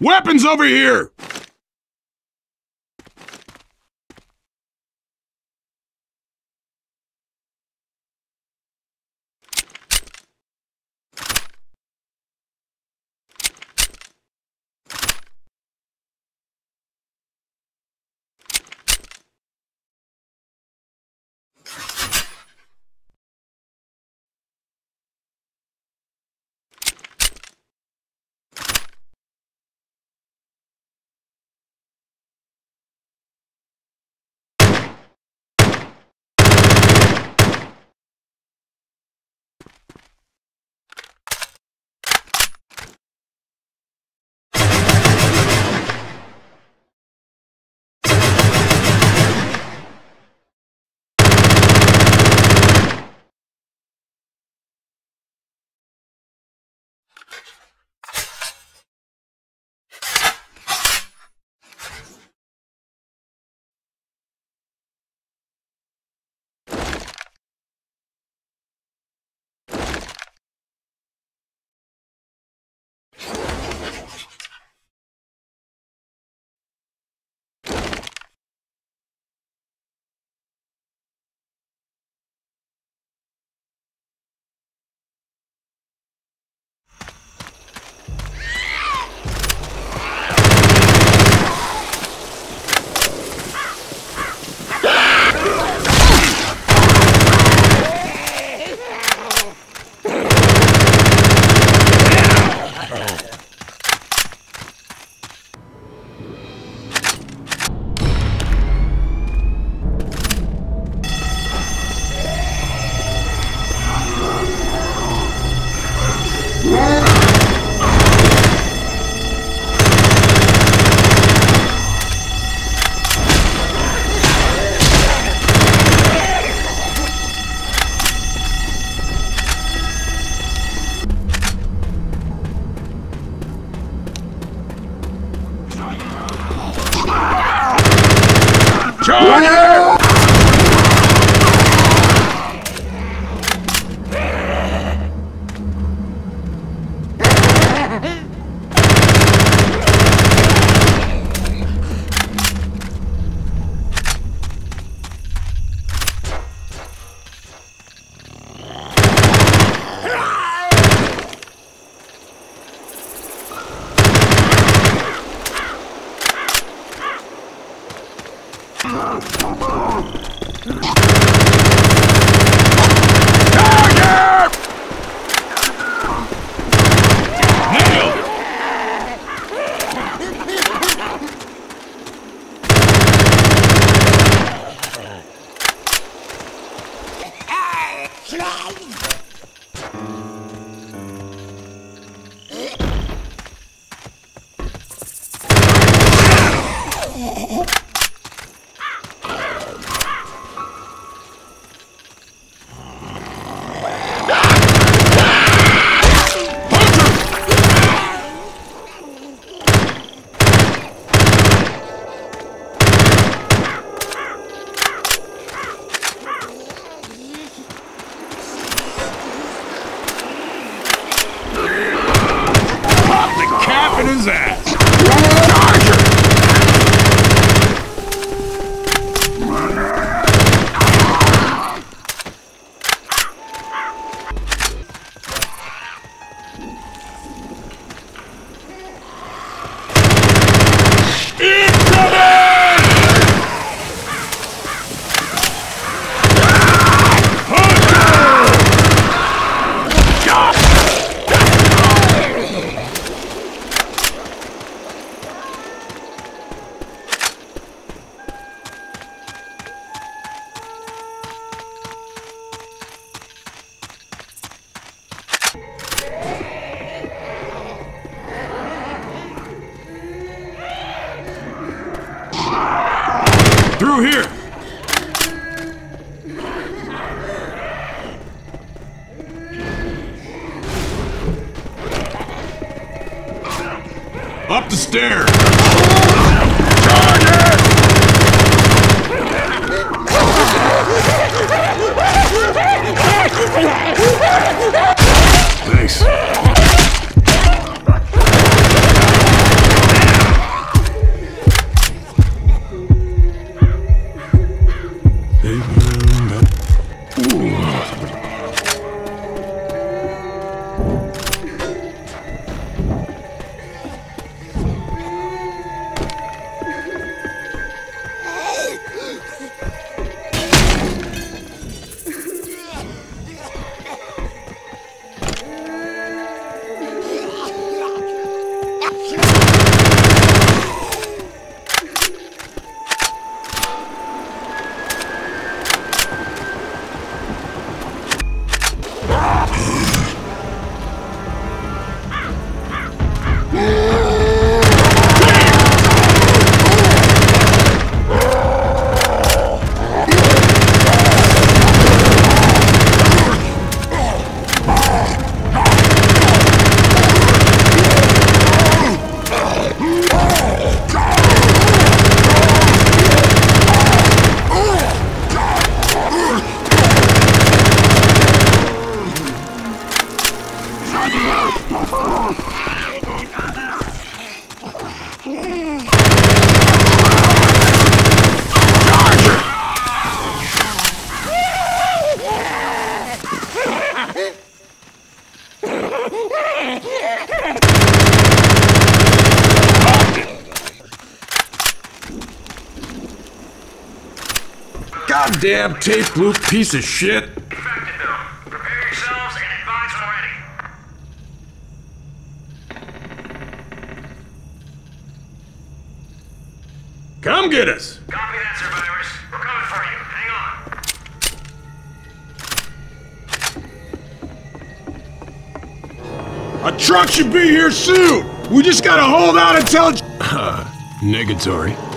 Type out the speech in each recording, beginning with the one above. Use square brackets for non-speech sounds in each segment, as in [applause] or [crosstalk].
Weapons over here! Chargers! The cap in Through here! Up the stairs! Thanks. Goddamn tape loop piece of shit! Infected though. Prepare yourselves and advise when ready. Come get us! Copy that, survivors. We're coming for you. Hang on. A truck should be here soon! We just gotta hold out until... [laughs] [laughs] Negatory.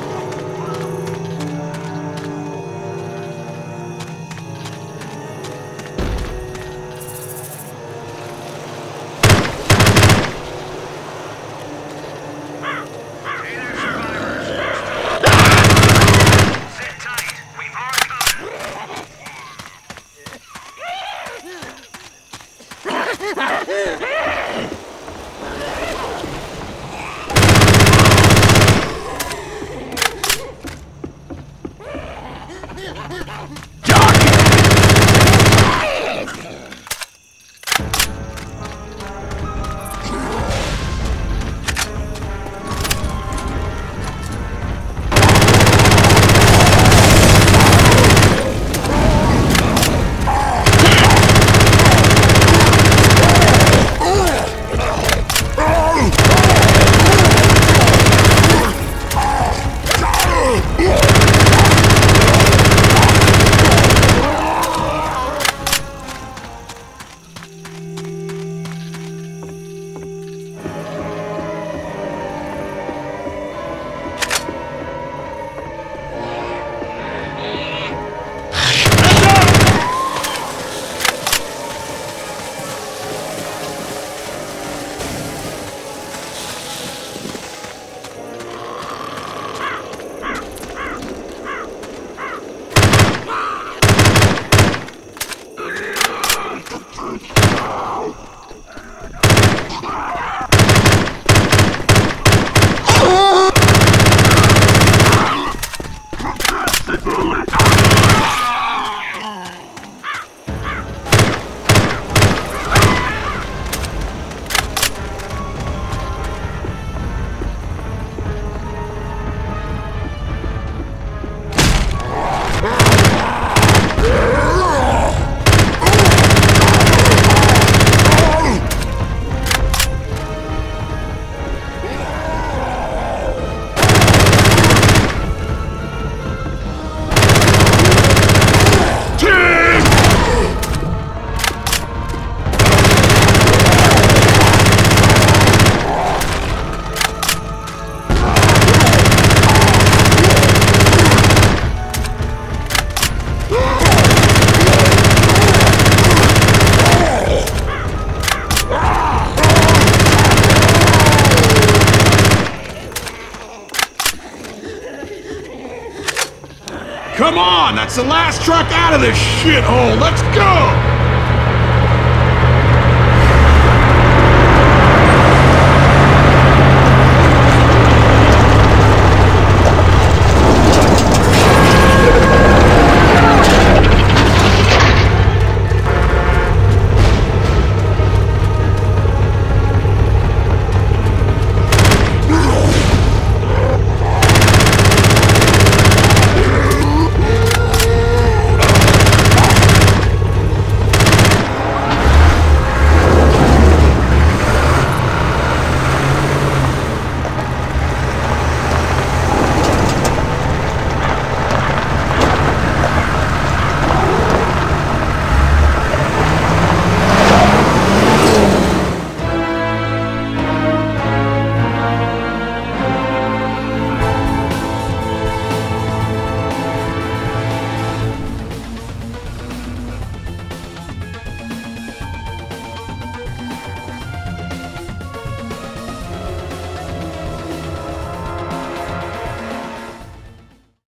Come on! That's the last truck out of this shithole! Let's go!